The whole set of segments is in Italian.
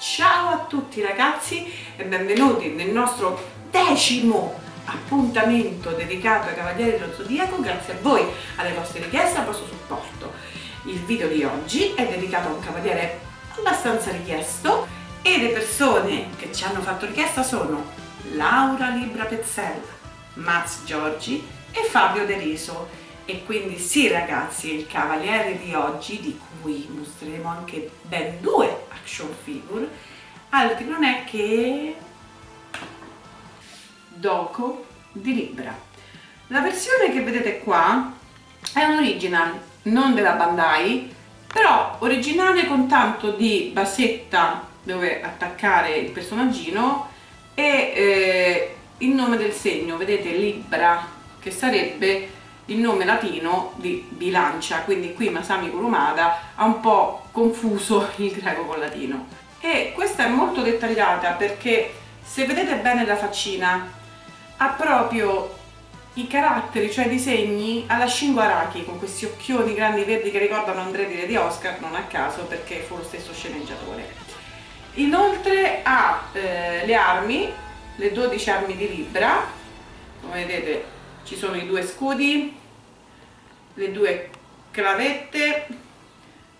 Ciao a tutti ragazzi e benvenuti nel nostro decimo appuntamento dedicato ai Cavalieri dello Zodiaco grazie a voi, alle vostre richieste e al vostro supporto. Il video di oggi è dedicato a un cavaliere abbastanza richiesto e le persone che ci hanno fatto richiesta sono Laura Libra Pezzella, Max Giorgi e Fabio De Riso e quindi sì ragazzi il cavaliere di oggi di cui mostreremo anche ben due action figure altri non è che Doco di Libra. La versione che vedete qua è un original non della Bandai però originale con tanto di basetta dove attaccare il personaggino e eh, il nome del segno. Vedete Libra che sarebbe il nome latino di bilancia, quindi qui Masami Kurumada ha un po' confuso il greco con latino. E questa è molto dettagliata perché se vedete bene la faccina ha proprio i caratteri, cioè i disegni alla Shingo Araki con questi occhioni grandi verdi che ricordano Andrea di Re di Oscar, non a caso perché fu lo stesso sceneggiatore. Inoltre ha eh, le armi, le 12 armi di Libra, come vedete ci sono i due scudi, le due clavette.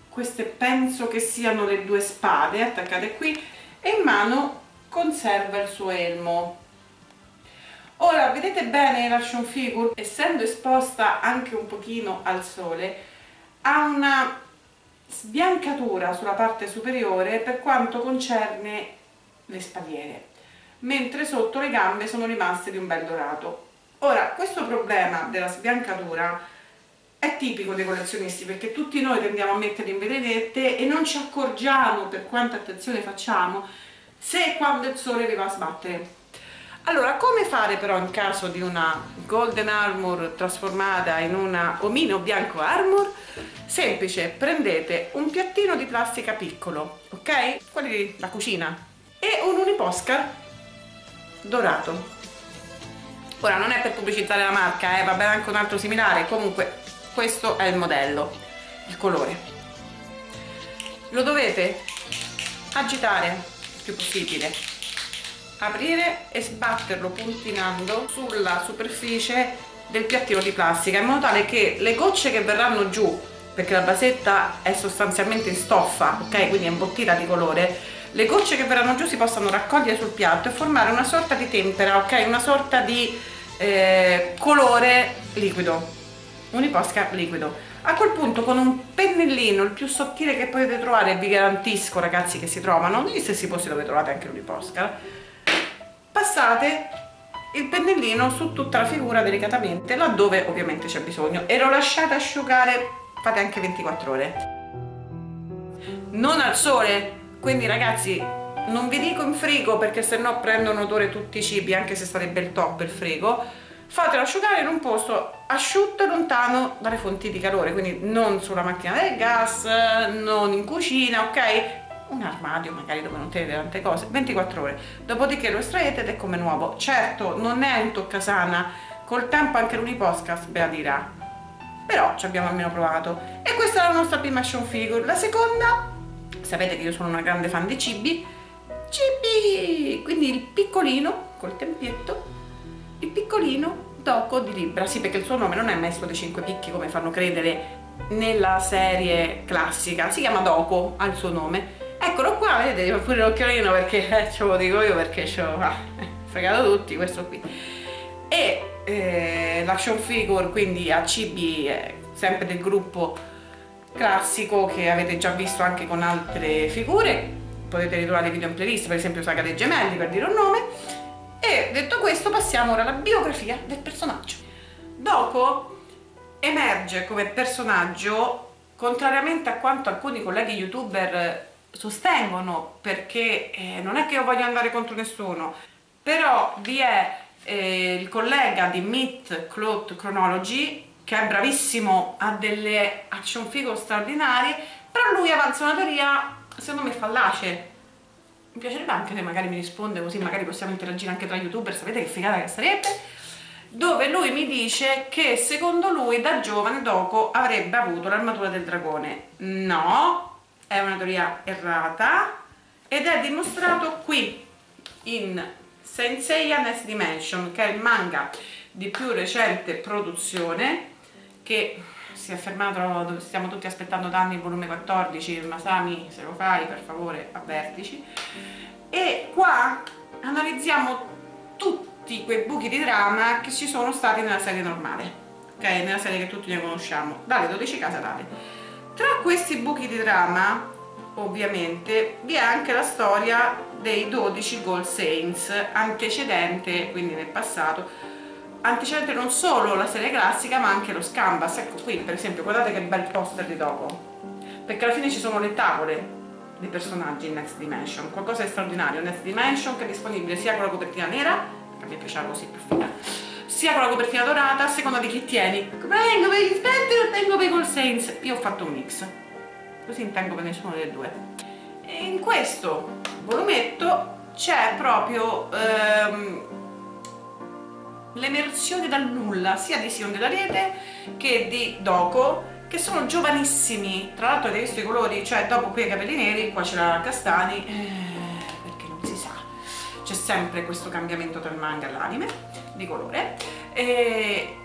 Queste penso che siano le due spade attaccate qui e in mano conserva il suo elmo. Ora vedete bene l'action figure essendo esposta anche un pochino al sole ha una sbiancatura sulla parte superiore per quanto concerne le spalliere mentre sotto le gambe sono rimaste di un bel dorato. Ora questo problema della sbiancatura è tipico dei collezionisti perché tutti noi tendiamo a metterli in vedenette e non ci accorgiamo per quanta attenzione facciamo se quando il sole vi va a sbattere. Allora, come fare però in caso di una Golden Armor trasformata in una Omino Bianco Armor? Semplice, prendete un piattino di plastica piccolo, ok? Quelli della cucina e un uniposcar dorato. Ora non è per pubblicizzare la marca, eh, va bene anche un altro similare, comunque questo è il modello il colore. Lo dovete agitare il più possibile. Aprire e sbatterlo puntinando sulla superficie del piattino di plastica in modo tale che le gocce che verranno giù perché la basetta è sostanzialmente in stoffa ok? Quindi è imbottita di colore le gocce che verranno giù si possano raccogliere sul piatto e formare una sorta di tempera ok? Una sorta di eh, colore liquido uniposca liquido. A quel punto con un pennellino il più sottile che potete trovare vi garantisco ragazzi che si trovano negli stessi posti dove trovate anche l'uniposca passate il pennellino su tutta la figura delicatamente laddove ovviamente c'è bisogno e lo lasciate asciugare fate anche 24 ore. Non al sole! Quindi ragazzi non vi dico in frigo perché sennò prendono odore tutti i cibi anche se sarebbe il top il frigo fatelo asciugare in un posto asciutto e lontano dalle fonti di calore quindi non sulla macchina del gas non in cucina ok? Un armadio magari dove non tenete tante cose 24 ore. Dopodiché lo estraete ed è come nuovo. Certo non è un toccasana. Col tempo anche l'uniposcas beadirà però ci abbiamo almeno provato. E questa è la nostra prima action figure. La seconda sapete che io sono una grande fan di cibi? Cibi! Quindi il piccolino col tempietto il piccolino Doco di Libra, sì perché il suo nome non è Maestro dei Cinque Picchi come fanno credere nella serie classica, si chiama Doco, ha il suo nome. Eccolo qua, vedete, pure l'occhiolino perché eh, ce lo dico io perché ci ho ah, fregato tutti, questo qui. E eh, l'action figure, quindi a CB, eh, sempre del gruppo classico che avete già visto anche con altre figure, potete ritrovare i video in playlist, per esempio Saga dei Gemelli per dire un nome detto questo passiamo ora alla biografia del personaggio. Dopo emerge come personaggio, contrariamente a quanto alcuni colleghi youtuber sostengono, perché eh, non è che io voglio andare contro nessuno, però vi è eh, il collega di Meet Cloth Chronology che è bravissimo, ha delle action figure straordinarie, però lui avanza una teoria secondo me fallace mi piacerebbe anche se magari mi risponde così magari possiamo interagire anche tra youtuber, sapete che figata che sarebbe? Dove lui mi dice che secondo lui da giovane Doco avrebbe avuto l'armatura del dragone. No, è una teoria errata ed è dimostrato qui in Senseiya Next Dimension che è il manga di più recente produzione che si è fermato, stiamo tutti aspettando da anni il volume 14, il Masami se lo fai per favore avvertici. E qua analizziamo tutti quei buchi di drama che ci sono stati nella serie normale ok, nella serie che tutti ne conosciamo. Dalle 12 case date tra questi buchi di drama ovviamente vi è anche la storia dei 12 Gold Saints antecedente, quindi nel passato antecedente non solo la serie classica ma anche lo Scambas. Ecco qui per esempio guardate che bel poster di dopo. Perché alla fine ci sono le tavole dei personaggi in Next Dimension. Qualcosa di straordinario Next Dimension che è disponibile sia con la copertina nera a me piaceva così più fina sia con la copertina dorata a seconda di chi tieni. Tengo per gli Spectre o tengo per i Gold Saints? Io ho fatto un mix. Così intengo per nessuno delle due. E in questo volumetto c'è proprio ehm, l'emersione dal nulla sia di Sion della Rete che di Doko che sono giovanissimi. Tra l'altro avete visto i colori? Cioè dopo qui i capelli neri qua c'è la Castani. Eh, perché non si sa. C'è sempre questo cambiamento il manga e l'anime di colore. E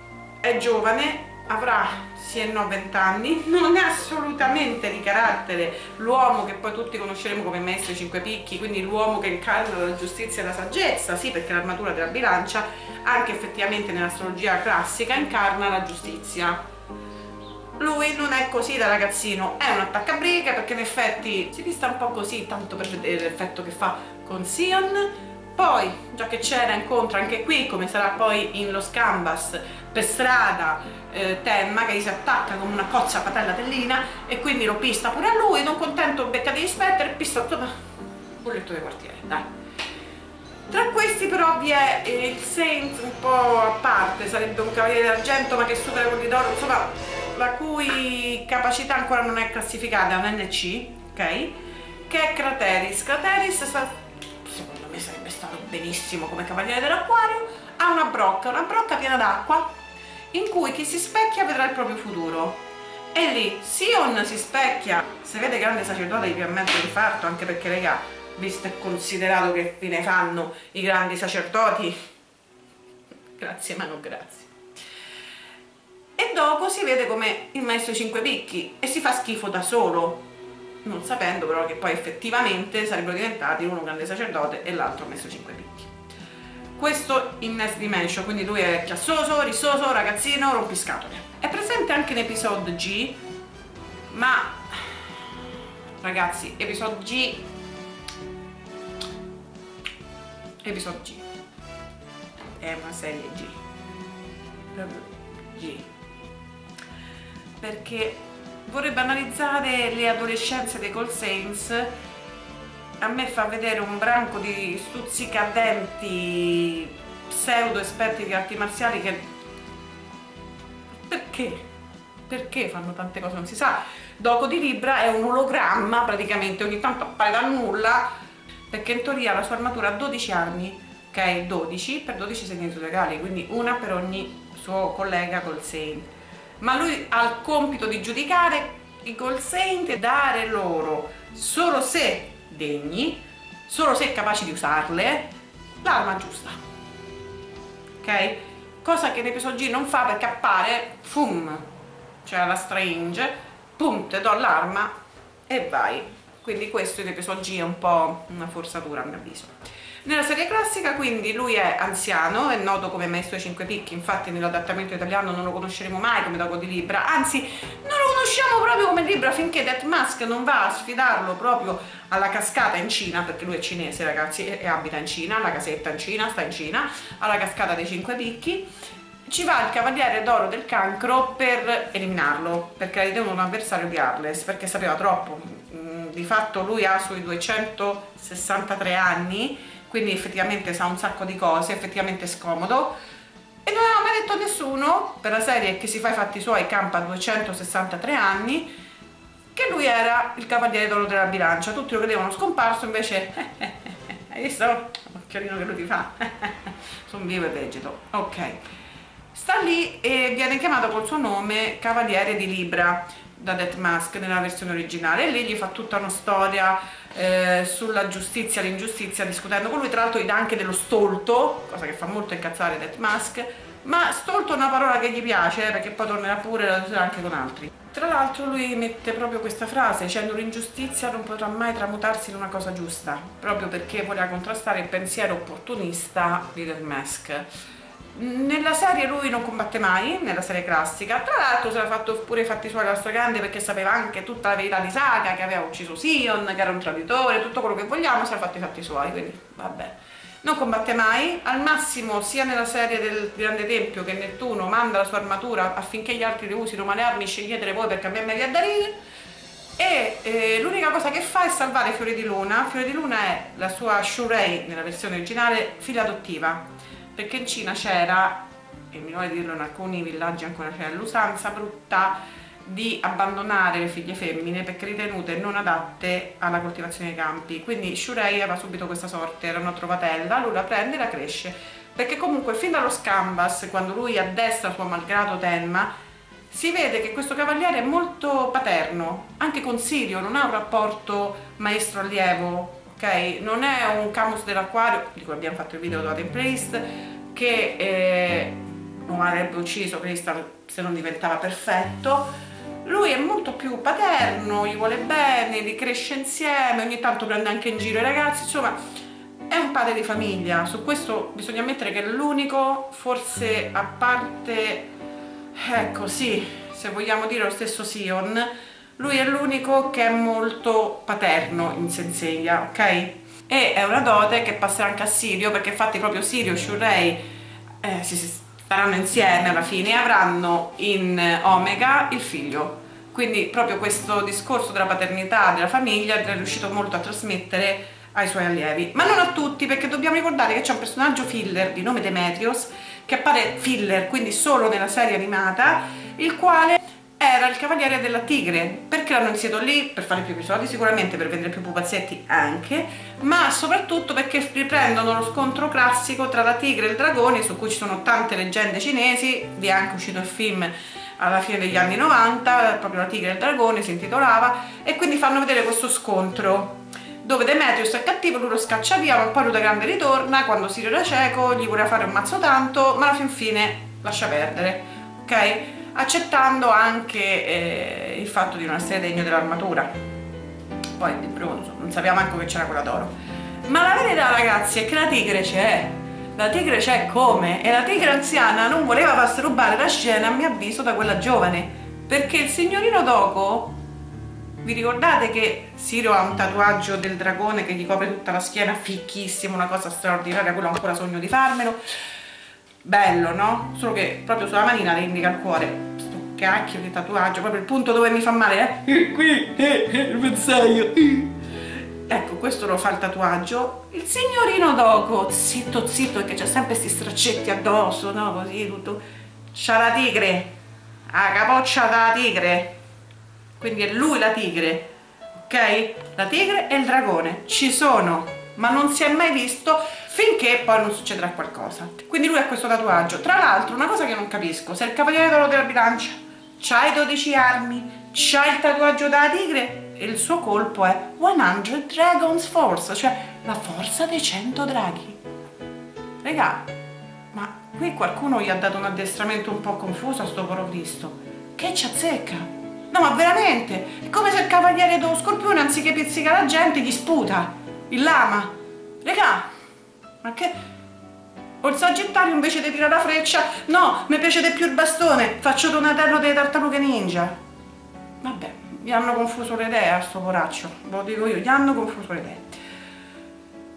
è giovane avrà sì e no 20 anni, non è assolutamente di carattere l'uomo che poi tutti conosceremo come maestro dei cinque picchi, quindi l'uomo che incarna la giustizia e la saggezza, sì perché l'armatura della bilancia anche effettivamente nell'astrologia classica incarna la giustizia. Lui non è così da ragazzino, è un attaccabriga perché in effetti si vista un po' così, tanto per vedere l'effetto che fa con Sion, poi già che c'era incontra anche qui come sarà poi in Los Canvas per strada eh, Temma che gli si attacca come una cozza patella tellina e quindi lo pista pure a lui non contento becca di rispettere pista insomma bulletto di quartiere dai. Tra questi però vi è il Saint un po' a parte sarebbe un cavaliere d'argento ma che supera quelli d'oro insomma la cui capacità ancora non è classificata è un NC ok? Che è Crateris. Crateris stato benissimo come cavaliere dell'acquario ha una brocca una brocca piena d'acqua in cui chi si specchia vedrà il proprio futuro. E lì Sion si specchia, se vede grande sacerdote di più a mezzo infarto, anche perché raga, visto e considerato che fine fanno i grandi sacerdoti, grazie ma non grazie. E dopo si vede come il maestro cinque picchi e si fa schifo da solo, non sapendo però che poi effettivamente sarebbero diventati uno grande sacerdote e l'altro maestro cinque picchi. Questo in Next Dimension, quindi lui è chiassoso, rissoso, ragazzino, rompiscatole. È presente anche in episodio G, ma ragazzi, episodio G episodio G. È una serie G. G. Perché vorrebbe analizzare le adolescenze dei Call Saints. A me fa vedere un branco di stuzzicadenti pseudo esperti di arti marziali che perché? perché fanno tante cose? Non si sa. Doco di Libra è un ologramma praticamente. Ogni tanto appare da nulla perché in teoria la sua armatura ha 12 armi ok? 12 per 12 segni zodiacali quindi una per ogni suo collega col Saint ma lui ha il compito di giudicare i col Saint e dare loro solo se degni, solo se capaci di usarle, l'arma giusta. Ok? Cosa che l'episodio G non fa perché appare, fum, cioè la strange, pum, te do l'arma e vai. Quindi questo in episodio G è un po' una forzatura a mio avviso. Nella serie classica quindi lui è anziano, è noto come maestro ai cinque picchi, infatti nell'adattamento italiano non lo conosceremo mai come Dogo di Libra, anzi non lo conosciamo proprio come Libra finché Death Mask non va a sfidarlo proprio alla cascata in Cina, perché lui è cinese ragazzi e, abita in Cina, la casetta in Cina, sta in Cina, alla cascata dei cinque picchi, ci va il cavaliere d'oro del cancro per eliminarlo, perché riteneva un avversario di Arles, perché sapeva troppo, mm, di fatto lui ha sui 263 anni, quindi effettivamente sa un sacco di cose, effettivamente scomodo. E non aveva mai detto a nessuno per la serie che si fa i fatti suoi campa a 263 anni che lui era il cavaliere d'oro della bilancia. Tutti lo credevano scomparso invece hai visto? occhiolino che lui ti fa. Sono vivo e vegeto. Ok. Sta lì e viene chiamato col suo nome cavaliere di Libra da Death Mask nella versione originale. E lì gli fa tutta una storia eh, sulla giustizia l'ingiustizia discutendo con lui, tra l'altro gli dà anche dello stolto, cosa che fa molto incazzare Death Mask, ma stolto è una parola che gli piace eh, perché poi tornerà pure la userà anche con altri. Tra l'altro lui mette proprio questa frase dicendo l'ingiustizia non potrà mai tramutarsi in una cosa giusta, proprio perché voleva contrastare il pensiero opportunista di Death Mask nella serie lui non combatte mai, nella serie classica, tra l'altro si era fatto pure i fatti suoi alla grande perché sapeva anche tutta la verità di Saga, che aveva ucciso Sion, che era un traditore, tutto quello che vogliamo, si era fatto i fatti suoi, quindi vabbè. Non combatte mai, al massimo sia nella serie del Grande Tempio che Nettuno manda la sua armatura affinché gli altri le usino, ma le armi sceglietele voi per cambiarmi via da ridere. E eh, l'unica cosa che fa è salvare Fiore di Luna. Fiore di Luna è la sua Shurei nella versione originale, figlia adottiva perché in Cina c'era, e mi vuole dirlo in alcuni villaggi ancora c'è, l'usanza brutta di abbandonare le figlie femmine perché ritenute non adatte alla coltivazione dei campi. Quindi Shurei aveva subito questa sorte, era una trovatella, lui la prende e la cresce. Perché comunque fin dallo Scambas, quando lui addestra suo malgrado Tenma, si vede che questo cavaliere è molto paterno, anche con Sirio, non ha un rapporto maestro-allievo, ok? Non è un Camus dell'acquario, di cui abbiamo fatto il video della Templist, che eh, non avrebbe ucciso Crystal se non diventava perfetto. Lui è molto più paterno, gli vuole bene, li cresce insieme, ogni tanto prende anche in giro i ragazzi, insomma è un padre di famiglia, su questo bisogna ammettere che è l'unico, forse a parte, ecco sì, se vogliamo dire lo stesso Sion, lui è l'unico che è molto paterno in Senseiya, ok? E è una dote che passerà anche a Sirio, perché infatti proprio Sirio e Shurei eh, si staranno insieme alla fine e avranno in Omega il figlio. Quindi proprio questo discorso della paternità, della famiglia, è riuscito molto a trasmettere ai suoi allievi, ma non a tutti perché dobbiamo ricordare che c'è un personaggio filler di nome Demetrios che appare filler, quindi solo nella serie animata, il quale era il Cavaliere della Tigre. Perché l'hanno inserito lì? Per fare più episodi, sicuramente per vendere più pupazzetti anche, ma soprattutto perché riprendono lo scontro classico tra la tigre e il dragone, su cui ci sono tante leggende cinesi, vi è anche uscito il film alla fine degli anni 90, proprio la tigre e il dragone si intitolava, e quindi fanno vedere quesro scontro dove Demetrius è cattivo, lui lo scaccia via, ma poi lui da grande ritorna, quando Sirio era cieco, gli vuole fare un mazzo tanto, ma alla fin fine lascia perdere, ok? Accettando anche eh, il fatto di non essere degno dell'armatura. Poi di bronzo, non sappiamo manco che c'era quella d'oro. Ma la verità ragazzi è che la tigre c'è. La tigre c'è come? E la tigre anziana non voleva farsi rubare la scena a mio avviso da quella giovane. Perché il signorino Doco vi ricordate che Siro ha un tatuaggio del dragone che gli copre tutta la schiena? Fichissimo, una cosa straordinaria, quello ancora sogno di farmelo bello no? solo che proprio sulla manina le indica il cuore. Sto cacchio di tatuaggio. Proprio il punto dove mi fa male eh? qui eh, eh, il pensaio ecco questo lo fa il tatuaggio. Il signorino Doco zitto zitto perché c'ha sempre questi straccetti addosso no? Così tutto. C'ha la tigre. La capoccia della tigre. Quindi è lui la tigre ok? La tigre e il dragone ci sono ma non si è mai visto finché poi non succederà qualcosa. Quindi lui ha questo tatuaggio. Tra l'altro, una cosa che non capisco, se il cavaliere d'oro della bilancia c'ha i 12 armi, c'ha il tatuaggio della tigre il suo colpo è 100 Dragons Force, cioè la forza dei 100 draghi. Regà, ma qui qualcuno gli ha dato un addestramento un po' confuso a sto povero Cristo. Che ci azzecca? No, ma veramente, è come se il cavaliere dello scorpione anziché pizzicare la gente gli sputa il lama. Regà, ma che... O il sagittario invece di tirare la freccia, no, mi piace di più il bastone, faccio Donatello delle tartarughe ninja. Vabbè, gli hanno confuso le idee a sto poraccio, ve lo dico io, gli hanno confuso le idee.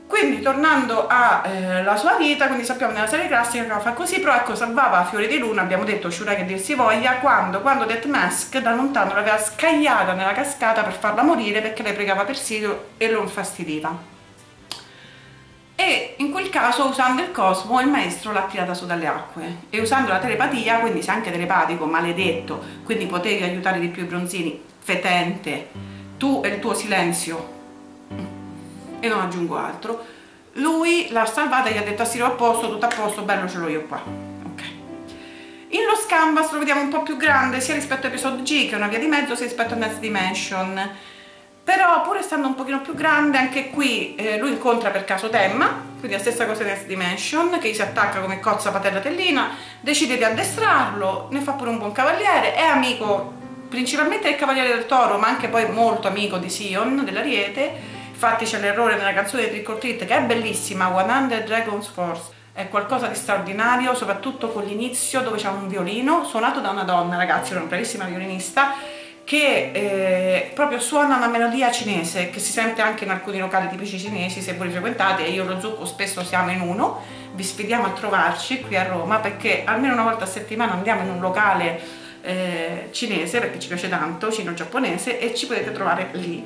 Quindi tornando alla eh, sua vita, quindi sappiamo nella serie classica che fa così, però ecco salvava Fiore di Luna, abbiamo detto Shura che dir si voglia, quando, quando Death Mask da lontano l'aveva scagliata nella cascata per farla morire perché lei pregava per Sirio e lo infastidiva e in quel caso usando il cosmo il maestro l'ha tirata su dalle acque. E usando la telepatia, quindi sei anche telepatico, maledetto, quindi potevi aiutare di più i bronzini, fetente, tu e il tuo silenzio. E non aggiungo altro, lui l'ha salvata e gli ha detto a Siro a posto, tutto a posto, bello ce l'ho io qua. In Lost Canvas lo vediamo un po' più grande sia rispetto a Episode G che è una via di mezzo sia rispetto a Next Dimension però pur essendo un pochino più grande anche qui eh, lui incontra per caso Temma quindi la stessa cosa di Next Dimension che gli si attacca come cozza patella tellina decide di addestrarlo ne fa pure un buon cavaliere è amico principalmente del cavaliere del toro ma anche poi molto amico di Sion dell'ariete. Infatti c'è l'errore nella canzone di Trick or Treat che è bellissima 100 Dragon's Force. È qualcosa di straordinario soprattutto con l'inizio dove c'è un violino suonato da una donna ragazzi, una bravissima violinista che eh, proprio suona una melodia cinese che si sente anche in alcuni locali tipici cinesi se voi li frequentate e io e lo Zucco spesso siamo in uno vi sfidiamo a trovarci qui a Roma perché almeno una volta a settimana andiamo in un locale eh, cinese perché ci piace tanto, cino-giapponese e ci potete trovare lì.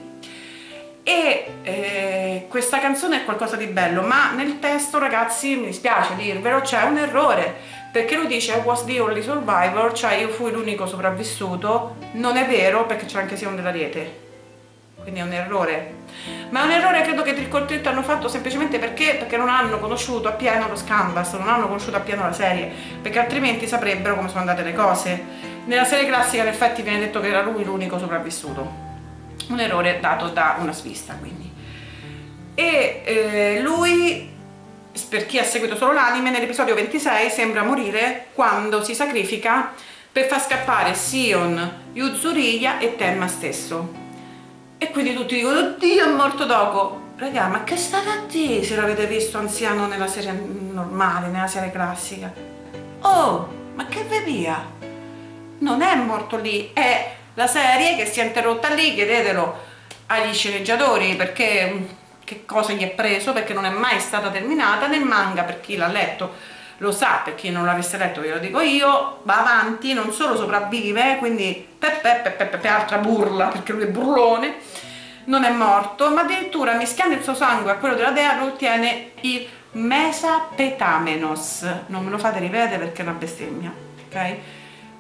E eh, questa canzone è qualcosa di bello ma nel testo ragazzi mi dispiace dirvelo c'è un errore perché lui dice I was the only survivor, cioè io fui l'unico sopravvissuto, non è vero perché c'è anche Sion dell'Ariete, quindi è un errore. Ma è un errore credo che Trick hanno fatto semplicemente perché, perché non hanno conosciuto appieno lo Canvas, non hanno conosciuto appieno la serie, perché altrimenti saprebbero come sono andate le cose. Nella serie classica in effetti viene detto che era lui l'unico sopravvissuto, un errore dato da una svista quindi. E eh, lui per chi ha seguito solo l'anime, nell'episodio 26 sembra morire quando si sacrifica per far scappare Sion, Yuzuriya e Tenma stesso. E quindi tutti dicono, oddio è morto dopo. Raga, ma che state a dire se l'avete visto anziano nella serie normale, nella serie classica? Oh, ma che via? Non è morto lì, è la serie che si è interrotta lì, chiedetelo agli sceneggiatori perché che cosa gli è preso perché non è mai stata terminata nel manga per chi l'ha letto lo sa, per chi non l'avesse letto ve lo dico io, va avanti, non solo sopravvive, quindi pepe, pepe, pepe, altra burla, perché lui è burlone, non è morto, ma addirittura mischiando il suo sangue a quello della dea lui ottiene il mesapetamenos, non me lo fate ripetere perché è una bestemmia, ok?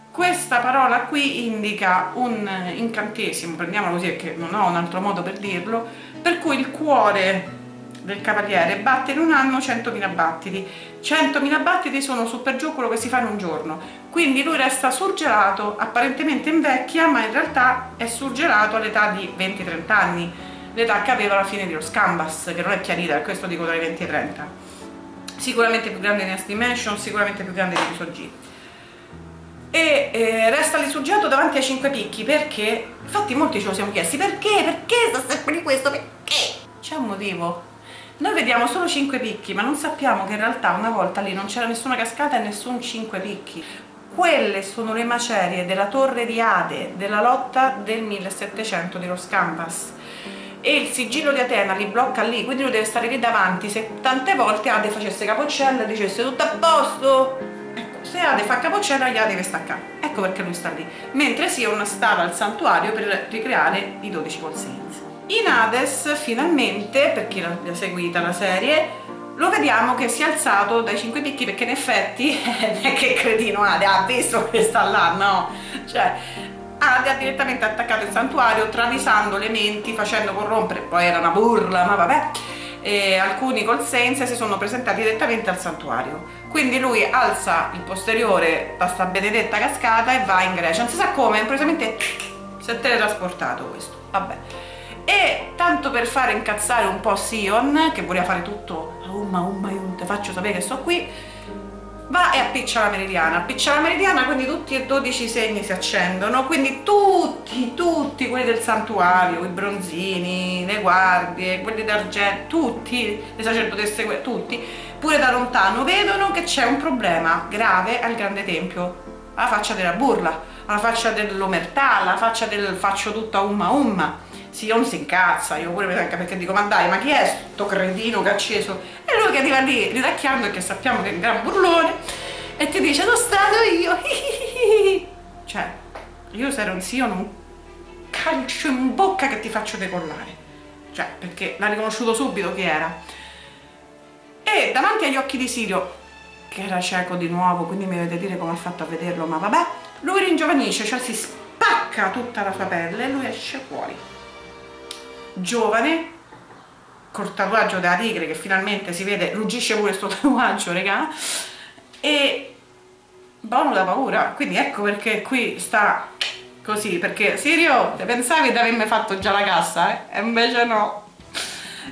Questa parola qui indica un incantesimo, prendiamolo così perché non ho un altro modo per dirlo, per cui il cuore del cavaliere batte in un anno 100.000 battiti. 100.000 battiti sono su per giù quello che si fa in un giorno. Quindi lui resta surgelato apparentemente invecchia ma in realtà è surgelato all'età di 20-30 anni l'età che aveva alla fine di Los Canvas che non è chiarita questo dico dai 20 ai 30 sicuramente più grande di Next Dimension sicuramente più grande di Viso G. E eh, resta risurgiato davanti ai cinque picchi perché infatti molti ce lo siamo chiesti perché perché sta sempre di questo perché? C'è un motivo noi vediamo solo cinque picchi ma non sappiamo che in realtà una volta lì non c'era nessuna cascata e nessun cinque picchi. Quelle sono le macerie della torre di Ade della lotta del 1700 di Los Canvas e il sigillo di Atena li blocca lì quindi lui deve stare lì davanti. Se tante volte Ade facesse capocella e dicesse tutto a posto se Ade fa capocella gliela deve staccare. Ecco perché lui sta lì. Mentre Sion stava al santuario per ricreare i 12 Volsensi in Hades finalmente per chi l'ha seguita la serie lo vediamo che si è alzato dai 5 picchi perché in effetti è che cretino Ade ha visto che sta là no? Cioè Ade ha direttamente attaccato il santuario travisando le menti facendo corrompere poi era una burla ma vabbè e alcuni col sense si sono presentati direttamente al santuario. Quindi lui alza il posteriore da sta benedetta cascata e va in Grecia. Non si sa come, improvvisamente si è teletrasportato questo. Vabbè e tanto per fare incazzare un po' Sion che voleva fare tutto umma umma io te faccio sapere che sto qui va e appiccia la meridiana. Appiccia la meridiana quindi tutti e 12 segni si accendono. Quindi tutti tutti quelli del santuario i bronzini le guardie quelli d'argento tutti le sacerdotesse tutti pure da lontano vedono che c'è un problema grave al grande tempio. Alla faccia della burla alla faccia dell'omertà alla faccia del faccio tutto a umma umma Sion si incazza, io pure anche perché dico ma dai ma chi è sto cretino che ha acceso? E lui che arriva lì ridacchiando perché sappiamo che è un gran burlone e ti dice sono stato io. Cioè io se ero un Sion un calcio in bocca che ti faccio decollare. Cioè perché l'ha riconosciuto subito chi era. E davanti agli occhi di Sirio che era cieco di nuovo quindi mi dovete dire come ha fatto a vederlo ma vabbè lui ringiovanisce cioè si spacca tutta la sua pelle e lui esce fuori giovane col tatuaggio della tigre che finalmente si vede ruggisce pure questo tatuaggio regà e buono da paura. Quindi ecco perché qui sta così perché Sirio te pensavi di avermi fatto già la cassa eh? e invece no.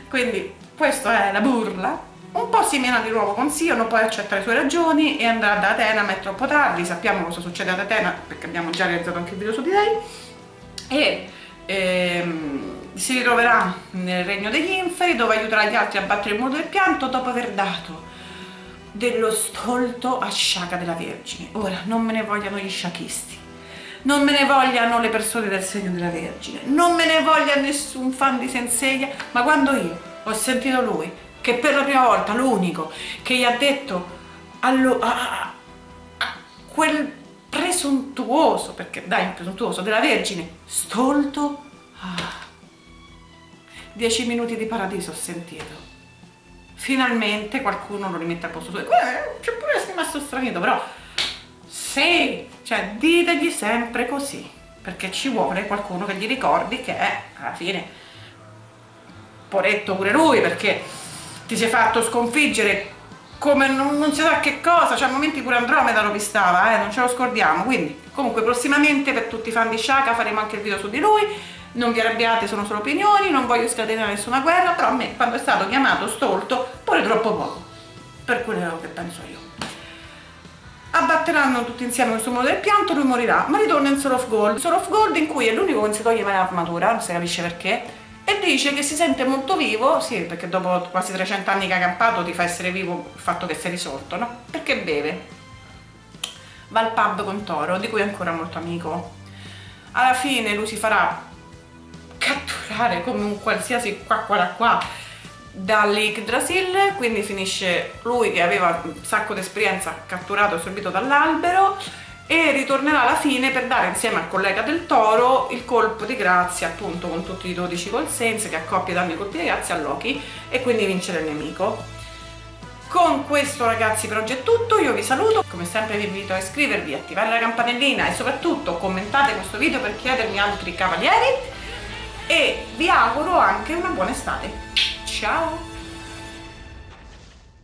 Quindi questa è la burla. Un po' si mena di nuovo con Sio, non poi accetta le sue ragioni e andrà da Atena ma è troppo tardi, sappiamo cosa succede ad Atena perché abbiamo già realizzato anche il video su di lei. E ehm, si ritroverà nel regno degli inferi dove aiuterà gli altri a battere il muro del pianto dopo aver dato dello stolto a Sciaca della Vergine. Ora, non me ne vogliano gli sciachisti, non me ne vogliano le persone del segno della Vergine, non me ne voglia nessun fan di Senseiya, ma quando io ho sentito lui, che per la prima volta, l'unico, che gli ha detto allo, a, a quel presuntuoso, perché dai, presuntuoso, della Vergine, stolto, ah, dieci minuti di paradiso ho sentito. Finalmente qualcuno lo rimette al posto suo. C'è pure rimasto stranito, però sì, cioè ditegli sempre così, perché ci vuole qualcuno che gli ricordi che è, alla fine, poretto pure lui, perché ti sei fatto sconfiggere come non, non si sa che cosa, cioè a momenti pure Andromeda lo pistava, eh, non ce lo scordiamo, quindi comunque prossimamente per tutti i fan di Shaka faremo anche il video su di lui, non vi arrabbiate, sono solo opinioni, non voglio scatenare nessuna guerra, però a me quando è stato chiamato stolto, pure troppo poco, per quello che penso io. Abbatteranno tutti insieme questo muro del pianto, lui morirà, ma ritorna in Soul of Gold. Soul of Gold in cui è l'unico che non si toglie mai l'armatura, non si capisce perché, e dice che si sente molto vivo, sì, perché dopo quasi 300 anni che ha campato ti fa essere vivo il fatto che sei risorto, no? Perché beve. Va al pub con Toro, di cui è ancora molto amico. Alla fine lui si farà catturare come un qualsiasi qua qua qua dall'Yggdrasil, quindi finisce lui che aveva un sacco di esperienza catturato e assorbito dall'albero e ritornerà alla fine per dare insieme al collega del toro il colpo di grazia appunto con tutti i 12 col sense che accoppia danno i colpi di grazia a Loki e quindi vincere il nemico. Con questo ragazzi per oggi è tutto, io vi saluto, come sempre vi invito a iscrivervi, attivare la campanellina e soprattutto commentate questo video per chiedermi altri cavalieri e vi auguro anche una buona estate. Ciao!